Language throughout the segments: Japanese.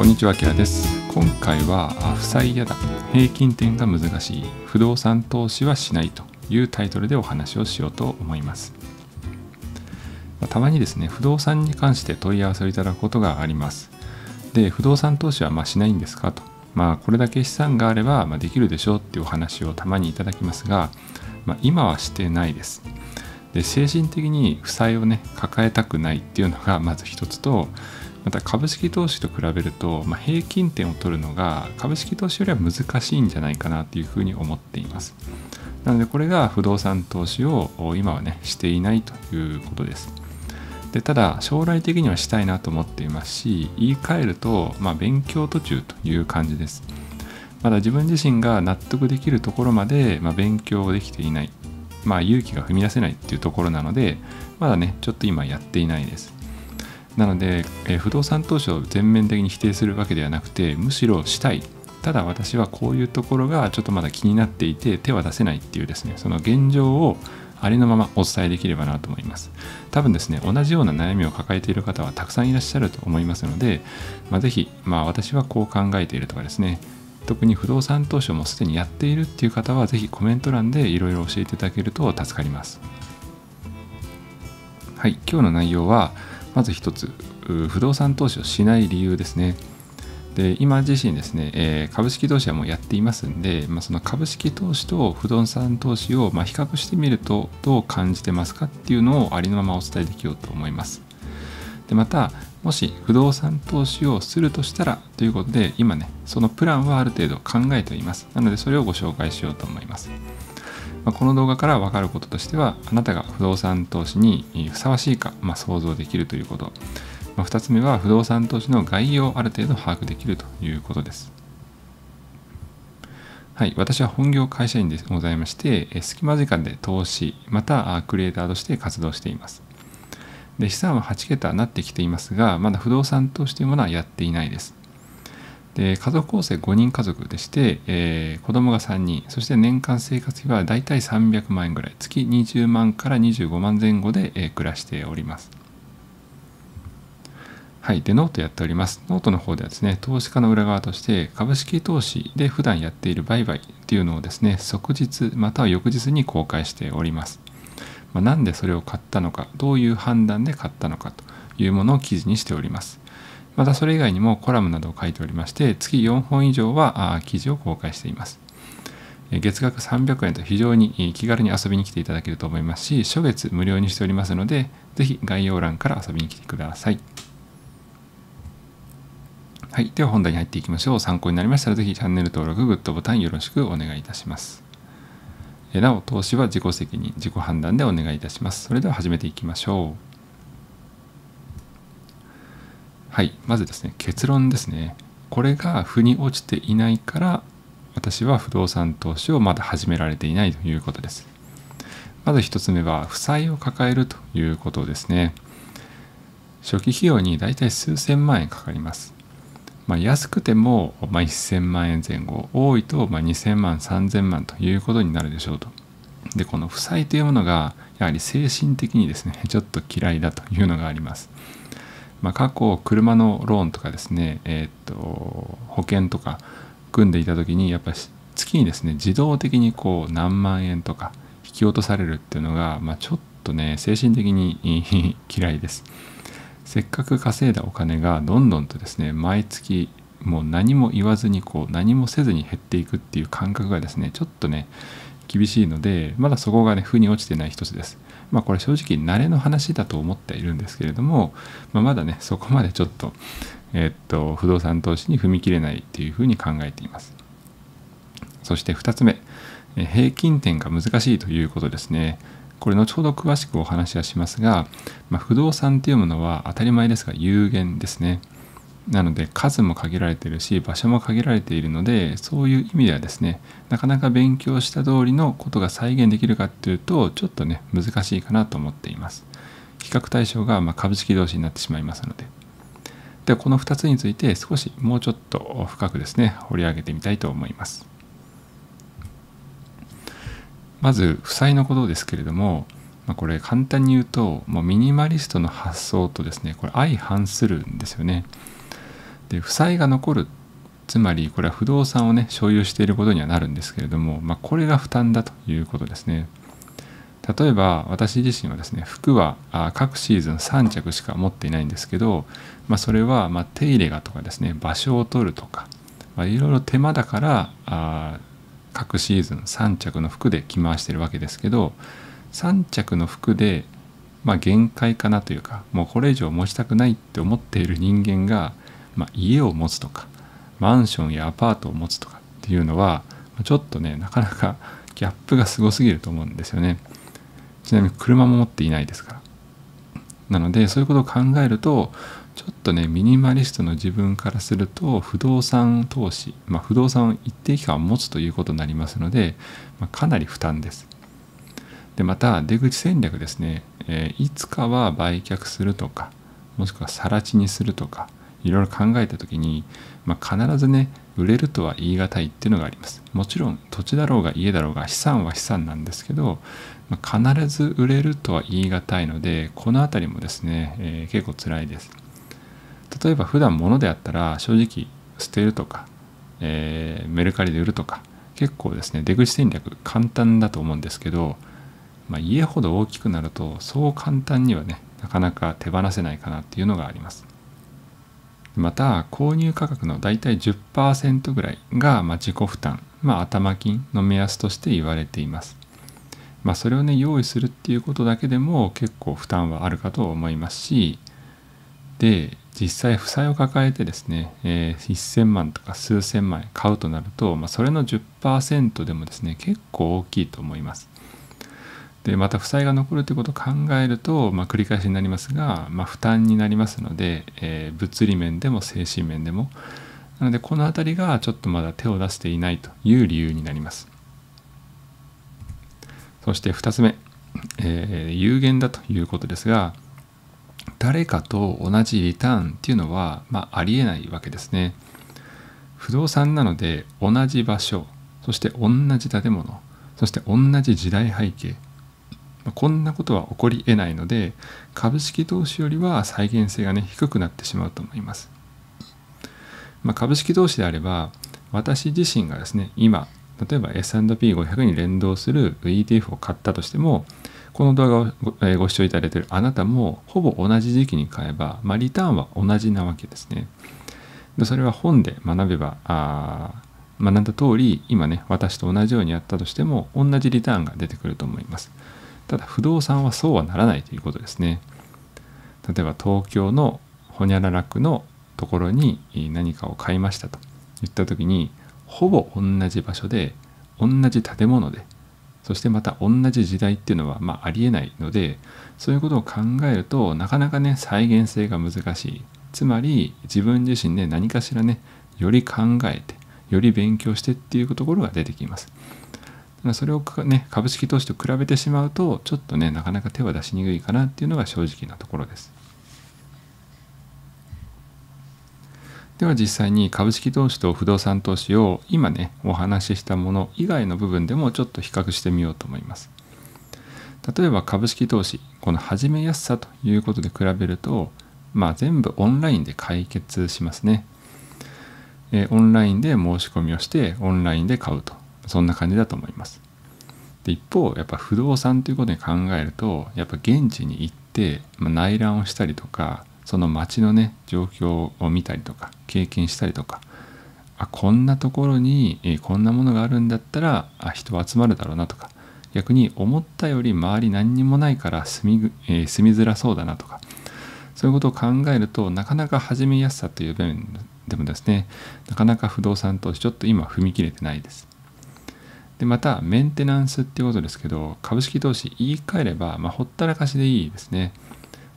こんにちは、キラです。今回は、負債やだ、平均点が難しい、不動産投資はしないというタイトルでお話をしようと思います。またまにですね、不動産に関して問い合わせをいただくことがあります。で、不動産投資はまあしないんですかと。まあ、これだけ資産があれば、ま、できるでしょうっていうお話をたまにいただきますが、まあ、今はしてないです。で精神的に負債をね抱えたくないっていうのがまず一つとまた株式投資と比べると、まあ、平均点を取るのが株式投資よりは難しいんじゃないかなというふうに思っています。なのでこれが不動産投資を今はねしていないということです。でただ将来的にはしたいなと思っていますし言い換えると、まあ、勉強途中という感じです。まだ自分自身が納得できるところまで、まあ、勉強できていない。まあ、勇気が踏み出せないっていうところなので、まだね、ちょっと今やっていないです。なので、えー不動産投資を全面的に否定するわけではなくて、むしろしたい。ただ私はこういうところがちょっとまだ気になっていて手は出せないっていうですね、その現状をありのままお伝えできればなと思います。多分ですね、同じような悩みを抱えている方はたくさんいらっしゃると思いますので、まあ、ぜひ、まあ、私はこう考えているとかですね、特に不動産投資をもうすでにやっているっていう方はぜひコメント欄でいろいろ教えていただけると助かります。はい、今日の内容はまず一つ不動産投資をしない理由ですね。で今自身ですね、えー株式投資はもうやっていますんで、まあ、その株式投資と不動産投資をま比較してみるとどう感じてますかっていうのをありのままお伝えできようと思います。でまたもし不動産投資をするとしたらということで今ねそのプランはある程度考えておりますなのでそれをご紹介しようと思います、まあこの動画から分かることとしてはあなたが不動産投資にふさわしいか、まあ、想像できるということ、まあ、2つ目は不動産投資の概要をある程度把握できるということです。はい、私は本業会社員でございまして、隙間時間で投資、またクリエイターとして活動しています。で資産は8桁になってきていますがまだ不動産投資というものはやっていないです。で家族構成5人家族でして、えー子供が3人そして年間生活費はだいたい300万円ぐらい月20万から25万前後で、えー暮らしておりますはい。で、ノートやっております。ノートの方ではですね、投資家の裏側として、株式投資で普段やっている売買っていうのをですね、即日または翌日に公開しております。まあ、なんでそれを買ったのか、どういう判断で買ったのかというものを記事にしております。またそれ以外にもコラムなどを書いておりまして、月4本以上は記事を公開しています。月額300円と非常に気軽に遊びに来ていただけると思いますし、初月無料にしておりますので、ぜひ概要欄から遊びに来てください。はい。では本題に入っていきましょう。参考になりましたら、ぜひチャンネル登録、グッドボタンよろしくお願いいたします。なお、投資は自己責任、自己判断でお願いいたします。それでは始めていきましょう。はい。まずですね、結論ですね。これが腑に落ちていないから、私は不動産投資をまだ始められていないということです。まず一つ目は、負債を抱えるということですね。初期費用にだいたい数千万円かかります。まあ、安くても、ま、1000万円前後多いとま2000万3000万ということになるでしょうとでこの負債というものがやはり精神的にですねちょっと嫌いだというのがあります、まあ、過去車のローンとかですねえっと保険とか組んでいた時にやっぱり月にですね自動的にこう何万円とか引き落とされるっていうのが、まあ、ちょっとね精神的に 嫌いです。せっかく稼いだお金がどんどんとですね毎月もう何も言わずにこう何もせずに減っていくっていう感覚がですねちょっとね厳しいのでまだそこがね腑に落ちてない一つです。まあこれ正直慣れの話だと思っているんですけれども、まあ、まだねそこまでちょっとえーっと不動産投資に踏み切れないっていうふうに考えていますそして2つ目平均点が難しいということですねこれ後ほど詳しくお話はしますが、まあ、不動産というものは当たり前ですが有限ですね。なので数も限られているし場所も限られているのでそういう意味ではですねなかなか勉強した通りのことが再現できるかっていうとちょっとね難しいかなと思っています。比較対象がまあ株式同士になってしまいますので。ではこの2つについて少しもうちょっと深くですね掘り上げてみたいと思います。まず負債のことですけれども、ま、これ簡単に言うともうミニマリストの発想とですねこれ相反するんですよね。で負債が残るつまりこれは不動産をね所有していることにはなるんですけれども、まあ、これが負担だということですね。例えば私自身はですね服は各シーズン3着しか持っていないんですけど、まあ、それはま手入れがとかですね場所を取るとか、まあ、いろいろ手間だからあ各シーズン3着の服で着回してるわけですけど3着の服でま限界かなというかもうこれ以上持ちたくないって思っている人間が、まあ、家を持つとかマンションやアパートを持つとかっていうのはちょっとねなかなかギャップがすごすぎると思うんですよね。ちなみに車も持っていないですから。なのでそういうことを考えるとちょっとねミニマリストの自分からすると不動産投資、まあ、不動産を一定期間持つということになりますので、まあ、かなり負担です。でまた出口戦略ですね、えー、いつかは売却するとかもしくは更地にするとかいろいろ考えた時に、まあ、必ずね売れるとは言い難いっていうのがあります。もちろん土地だろうが家だろうが資産は資産なんですけど、まあ、必ず売れるとは言い難いのでこの辺りもですね、えー、結構辛いです。例えば普段物であったら正直捨てるとか、えー、メルカリで売るとか結構ですね出口戦略簡単だと思うんですけど、まあ、家ほど大きくなるとそう簡単にはねなかなか手放せないかなっていうのがあります。また購入価格の大体10%ぐらいがま自己負担、まあ、頭金の目安として言われています。まあ、それをね用意するっていうことだけでも結構負担はあるかと思いますしで実際負債を抱えてですね、えー、1000万とか数千万円買うとなると、まあ、それの10%でもですね結構大きいと思います。でまた負債が残るということを考えると、まあ、繰り返しになりますが、まあ、負担になりますので、えー、物理面でも精神面でも。なのでこの辺りがちょっとまだ手を出していないという理由になります。そして2つ目、えー、有限だということですが誰かと同じリターンっていうのは、まあ、ありえないわけですね。不動産なので同じ場所そして同じ建物そして同じ時代背景こんなことは起こり得ないので株式投資よりは再現性がね低くなってしまうと思います、まあ、株式投資であれば私自身がですね今例えば S&P500 に連動する ETF を買ったとしてもこの動画をごご視聴いただいているあなたもほぼ同じ時期に買えば、まあ、リターンは同じなわけですね。でそれは本で学べばあ学んだ通り今ね私と同じようにやったとしても同じリターンが出てくると思います。ただ不動産はそうはならないということですね例えば東京のほにゃらら区のところに何かを買いましたと言った時にほぼ同じ場所で同じ建物でそしてまた同じ時代っていうのはまあありえないのでそういうことを考えるとなかなかね再現性が難しいつまり自分自身で何かしらねより考えてより勉強してっていうところが出てきます。それをね株式投資と比べてしまうとちょっとねなかなか手は出しにくいかなっていうのが正直なところです。では実際に株式投資と不動産投資を今ねお話ししたもの以外の部分でもちょっと比較してみようと思います。例えば株式投資この始めやすさということで比べるとまあ全部オンラインで解決しますね。えオンラインで申し込みをしてオンラインで買うとそんな感じだと思います。で一方やっぱ不動産ということに考えるとやっぱ現地に行って、まあ、内覧をしたりとかその街のね状況を見たりとか経験したりとかあこんなところに、えこんなものがあるんだったらあ人集まるだろうなとか逆に思ったより周り何にもないから住み,、えー、住みづらそうだなとかそういうことを考えるとなかなか始めやすさという面でもですねなかなか不動産投資ちょっと今踏み切れてないです。でまたメンテナンスっていうことですけど株式投資言い換えれば、まあ、ほったらかしでいいですね。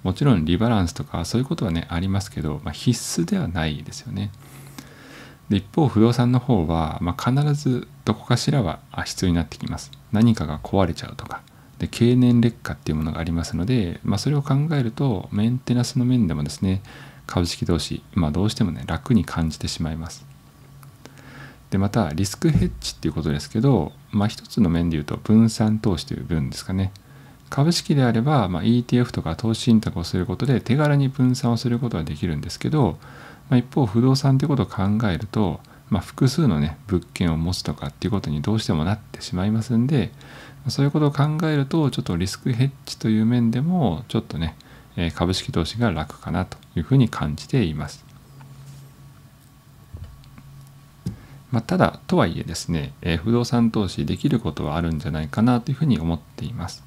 もちろんリバランスとかそういうことはねありますけど、まあ、必須ではないですよね。で一方不動産の方は、まあ、必ずどこかしらは必要になってきます。何かが壊れちゃうとか。で経年劣化っていうものがありますので、まあ、それを考えるとメンテナンスの面でもですね株式投資、ま、どうしてもね楽に感じてしまいます。でまたリスクヘッジっていうことですけど、まあ、一つの面で言うと分散投資という分ですかね株式であれば、まあ、ETF とか投資信託をすることで手軽に分散をすることができるんですけどまあ、一方不動産ということを考えると、まあ、複数のね物件を持つとかっていうことにどうしてもなってしまいますんでそういうことを考えるとちょっとリスクヘッジという面でもちょっとね株式投資が楽かなというふうに感じています。まあ、ただとはいえですね、え不動産投資できることはあるんじゃないかなというふうに思っています。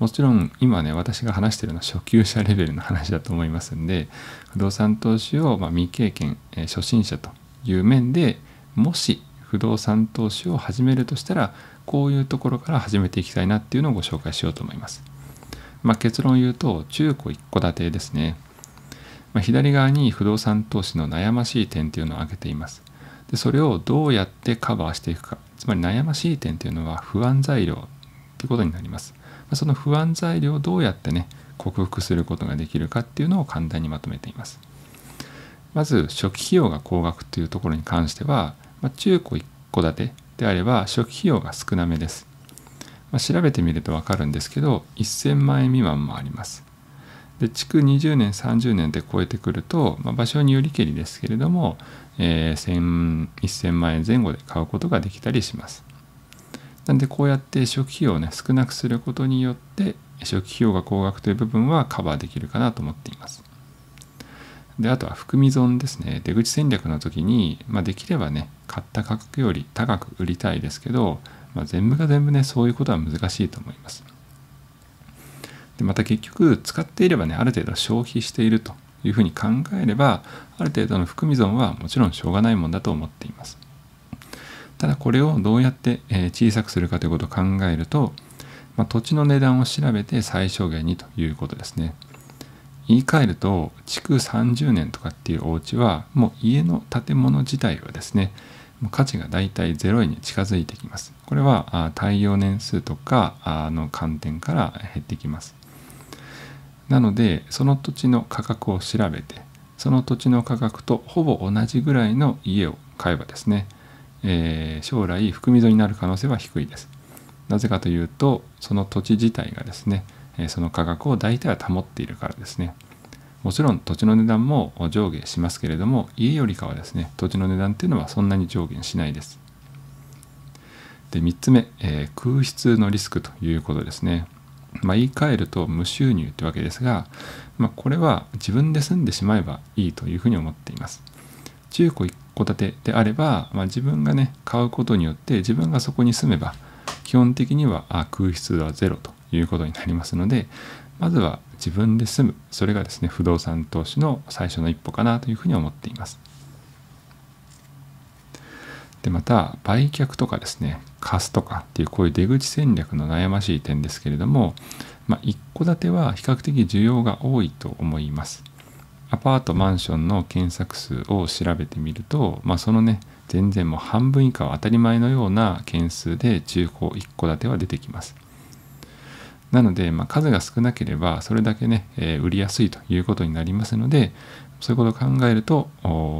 もちろん今ね私が話しているのは初級者レベルの話だと思いますんで不動産投資をま未経験、え初心者という面でもし不動産投資を始めるとしたらこういうところから始めていきたいなっていうのをご紹介しようと思います。まあ、結論を言うと中古一戸建てですね。まあ、左側に不動産投資の悩ましい点っていうのを挙げています。でそれをどうやってカバーしていくかつまり悩ましい点というのは不安材料ということになります。その不安材料をどうやってね克服することができるかっていうのを簡単にまとめています。まず初期費用が高額というところに関しては、まあ、中古一戸建てであれば初期費用が少なめです。まあ、調べてみると分かるんですけど1000万円未満もあります。で築20年30年で超えてくると、まあ、場所によりけりですけれども、えー、1000万円前後で買うことができたりします。なんでこうやって初期費用をね少なくすることによって初期費用が高額という部分はカバーできるかなと思っています。であとは含み損ですね出口戦略の時に、まあ、できればね買った価格より高く売りたいですけど、まあ、全部が全部ねそういうことは難しいと思います。でまた結局使っていればねある程度消費しているというふうに考えればある程度の含み損はもちろんしょうがないもんだと思っています。ただこれをどうやって小さくするかということを考えると、まあ、土地の値段を調べて最小限にということですね。言い換えると築30年とかっていうお家はもう家の建物自体はですね価値がだいたい0円に近づいてきます。これは耐用年数とかの観点から減ってきます。なのでその土地の価格を調べてその土地の価格とほぼ同じぐらいの家を買えばですね、えー、将来含み損になる可能性は低いです。なぜかというとその土地自体がですねその価格を大体は保っているからですね。もちろん土地の値段も上下しますけれども家よりかはですね土地の値段っていうのはそんなに上下しないです。で3つ目、えー、空室のリスクということですね。まあ、言い換えると無収入ってわけですが、まあ、これは自分で住んでしまえばいいというふうに思っています。中古一戸建てであれば、まあ、自分がね買うことによって自分がそこに住めば基本的にはあ空室はゼロということになりますのでまずは自分で住むそれがですね不動産投資の最初の一歩かなというふうに思っています。でまた売却とかですね貸すとかっていうこういう出口戦略の悩ましい点ですけれども、まあ、一戸建ては比較的需要が多いと思います。アパートマンションの検索数を調べてみると、まあ、そのね全然もう半分以下は当たり前のような件数で中古一戸建ては出てきます。なので、まあ、数が少なければそれだけね、えー、売りやすいということになりますのでそういうことを考えると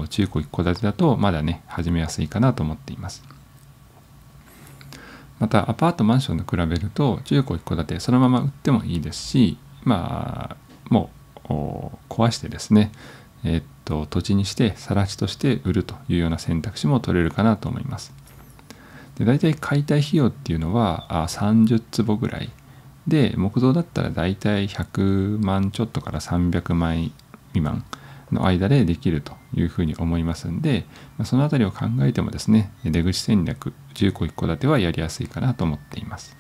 中古一戸建てだとまだね始めやすいかなと思っています。またアパートマンションと比べると中古一戸建てそのまま売ってもいいですしまあもう壊してですねえー、っと土地にして更地として売るというような選択肢も取れるかなと思います。で大体解体費用っていうのはあ30坪ぐらいで木造だったら大体100万ちょっとから300万未満の間でできるというふうに思いますんでその辺りを考えてもですね出口戦略10個1戸建てはやりやすいかなと思っています。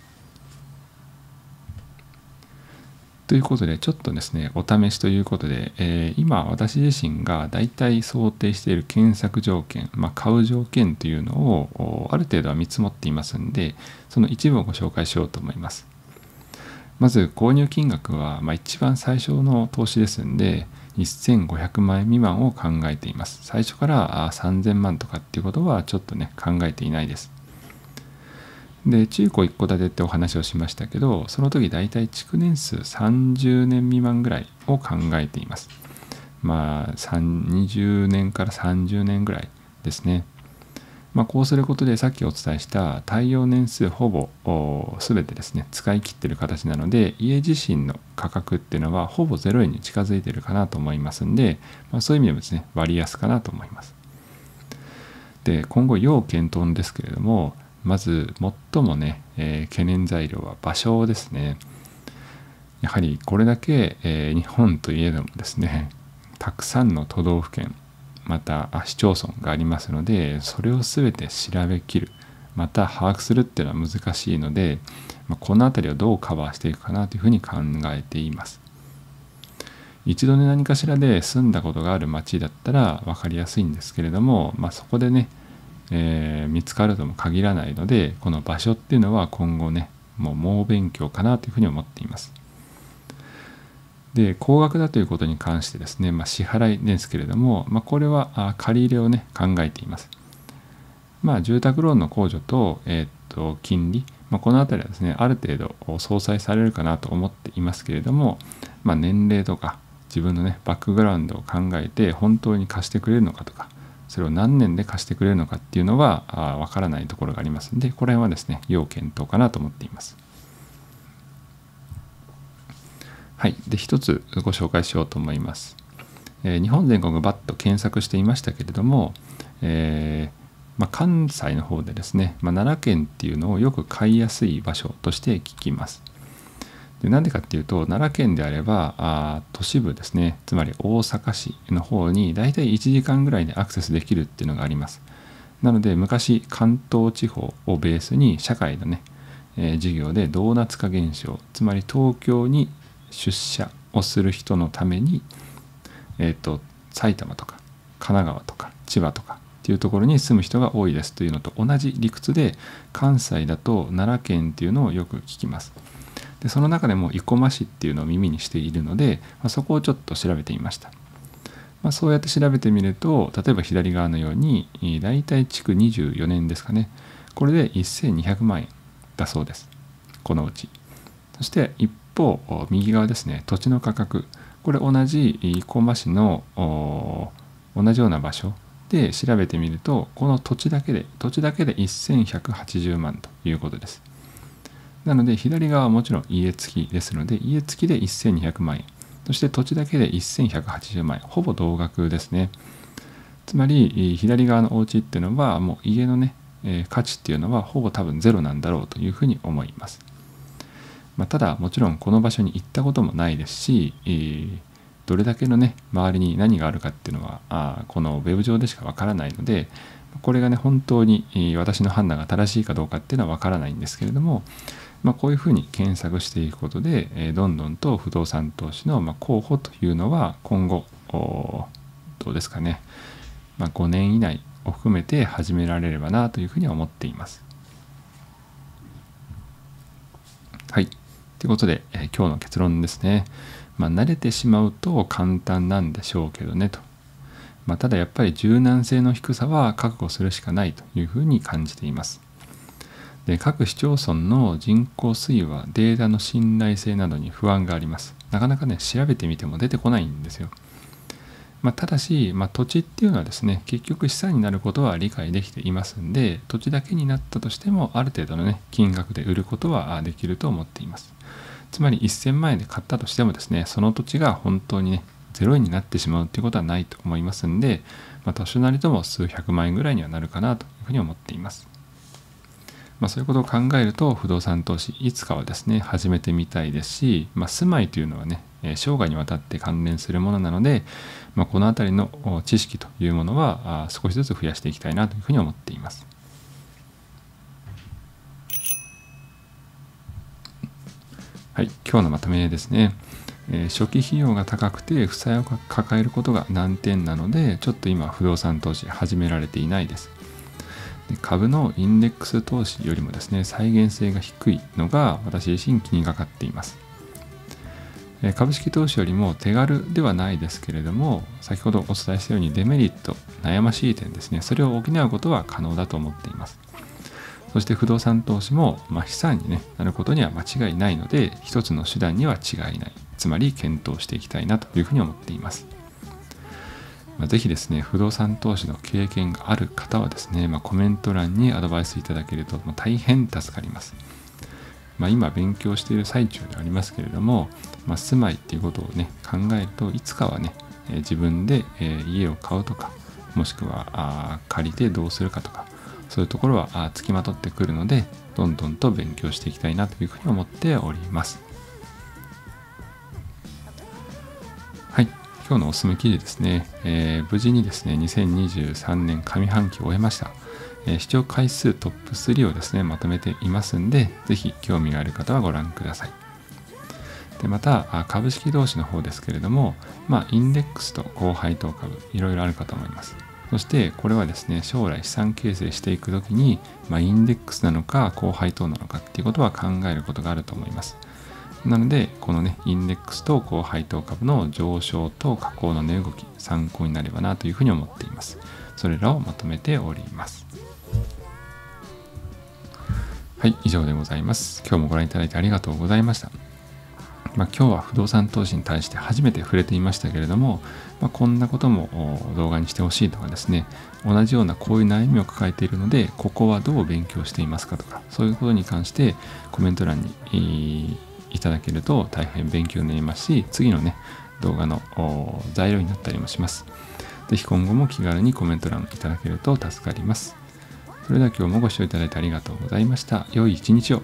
ということでちょっとですねお試しということで、えー、今私自身が大体想定している検索条件、まあ、買う条件というのをある程度は見積もっていますんでその一部をご紹介しようと思います。まず購入金額は、まあ、一番最初の投資ですんで1500万円未満を考えています。最初から3000万とかっていうことはちょっとね考えていないです。で中古一戸建てってお話をしましたけどその時大体築年数30年未満ぐらいを考えています。まあ20年から30年ぐらいですね。まあ、こうすることでさっきお伝えした耐用年数ほぼ全てですね使い切ってる形なので家自身の価格っていうのはほぼ0円に近づいてるかなと思いますんで、まあ、そういう意味でもですね割安かなと思います。で今後要検討ですけれどもまず最もね、えー、懸念材料は場所ですね。やはりこれだけ、えー、日本といえどもですねたくさんの都道府県また市町村がありますのでそれを全て調べきる。また把握するっていうのは難しいので、ま、この辺りをどうカバーしていくかなというふうに考えています。一度ね何かしらで住んだことがある町だったら分かりやすいんですけれども、まあ、そこでね、えー、見つかるとも限らないのでこの場所っていうのは今後ねもう猛勉強かなというふうに思っています。で高額だということに関してですね、まあ、支払いですけれども、まあ、これは借り入れをね考えています。まあ、住宅ローンの控除と,、えー、っと金利、まあ、この辺りはですねある程度相殺されるかなと思っていますけれども、まあ、年齢とか自分のねバックグラウンドを考えて本当に貸してくれるのかとかそれを何年で貸してくれるのかっていうのはわからないところがありますのでこれはですね要検討かなと思っています。はい、で一つご紹介しようと思います。えー、日本全国バッと検索していましたけれども、えー、まあ、関西の方でですね、まあ、奈良県っていうのをよく買いやすい場所として聞きます。でなんでかっていうと奈良県であればあ都市部ですねつまり大阪市の方に大体1時間ぐらいでアクセスできるっていうのがあります。なので昔関東地方をベースに社会のね、えー、授業でドーナツ化現象つまり東京に出社をする人のために、えーと、埼玉とか神奈川とか千葉とかっていうところに住む人が多いですというのと同じ理屈で関西だと奈良県っていうのをよく聞きます。でその中でも生駒市っていうのを耳にしているので、まあ、そこをちょっと調べてみました。まあ、そうやって調べてみると例えば左側のように大体築24年ですかねこれで1200万円だそうですこのうちそして一方右側ですね。土地の価格。これ同じ生駒市の同じような場所。で調べてみるとこの土地だけで土地だけで1180万ということです。なので左側はもちろん家付きですので家付きで1200万円。そして土地だけで1180万円。ほぼ同額ですね。つまり左側のお家っていうのはもう家のね、価値っていうのはほぼ多分ゼロなんだろうというふうに思います。まあ、ただもちろんこの場所に行ったこともないですし、えー、どれだけのね周りに何があるかっていうのはあこのウェブ上でしかわからないのでこれがね本当に、私の判断が正しいかどうかっていうのはわからないんですけれども、まあ、こういうふうに検索していくことで、えー、どんどんと不動産投資の、まあ、候補というのは今後どうですかね、まあ、5年以内を含めて始められればなというふうに思っています。はい。ということで、えー、今日の結論ですね。まあ、慣れてしまうと簡単なんでしょうけどねと。まあ、ただやっぱり柔軟性の低さは覚悟するしかないというふうに感じています。で各市町村の人口推移はデータの信頼性などに不安があります。なかなかね、調べてみても出てこないんですよ。まあ、ただし、まあ、土地っていうのはですね結局資産になることは理解できていますんで土地だけになったとしてもある程度のね金額で売ることはできると思っています。つまり1000万円で買ったとしてもですねその土地が本当にね0円になってしまうっていうことはないと思いますんで、まあ、多少なりとも数百万円ぐらいにはなるかなというふうに思っています。まあ、そういうことを考えると不動産投資いつかはですね始めてみたいですし、まあ、住まいというのはね生涯にわたって関連するものなので、まあ、この辺りの知識というものは少しずつ増やしていきたいなというふうに思っています。はい、今日のまとめですね。えー、初期費用が高くて負債を抱えることが難点なので、ちょっと今不動産投資始められていないです。株のインデックス投資よりもですね、再現性が低いのが私自身気にかかっています。株式投資よりも手軽ではないですけれども先ほどお伝えしたようにデメリット悩ましい点ですねそれを補うことは可能だと思っています。そして不動産投資も、まあ、資産に、ね、なることには間違いないので一つの手段には違いない。つまり検討していきたいなというふうに思っています。まあ、ぜひですね、不動産投資の経験がある方はですね、まあ、コメント欄にアドバイスいただけるともう大変助かります。まあ、今勉強している最中でありますけれども、まあ、住まいっていうことをね、考えるといつかはね、え、自分で、え、家を買うとか、もしくはあ借りてどうするかとか、そういうところはあつきまとってくるので、どんどんと勉強していきたいなというふうに思っております。はい。今日のおすすめ記事ですね、えー、無事にですね、2023年上半期を終えました。えー、視聴回数トップ3をですね、まとめていますんで、ぜひ興味がある方はご覧ください。でまた、株式投資の方ですけれども、まあ、インデックスと高配当株、いろいろあるかと思います。そしてこれはですね、将来資産形成していくときに、まあ、インデックスなのか高配当なのかっていうことは考えることがあると思います。なので、このね、インデックスと高配当株の上昇と下降の値動き、参考になればなというふうに思っています。それらをまとめております。はい、以上でございます。今日もご覧いただいてありがとうございました。まあ、今日は不動産投資に対して初めて触れていましたけれども、まあ、こんなことも動画にしてほしいとかですね、同じようなこういう悩みを抱えているので、ここはどう勉強していますかとか、そういうことに関してコメント欄にいただけると大変勉強になりますし、次のね、動画の材料になったりもします。是非今後も気軽にコメント欄いただけると助かります。それでは今日もご視聴いただいてありがとうございました。良い一日を。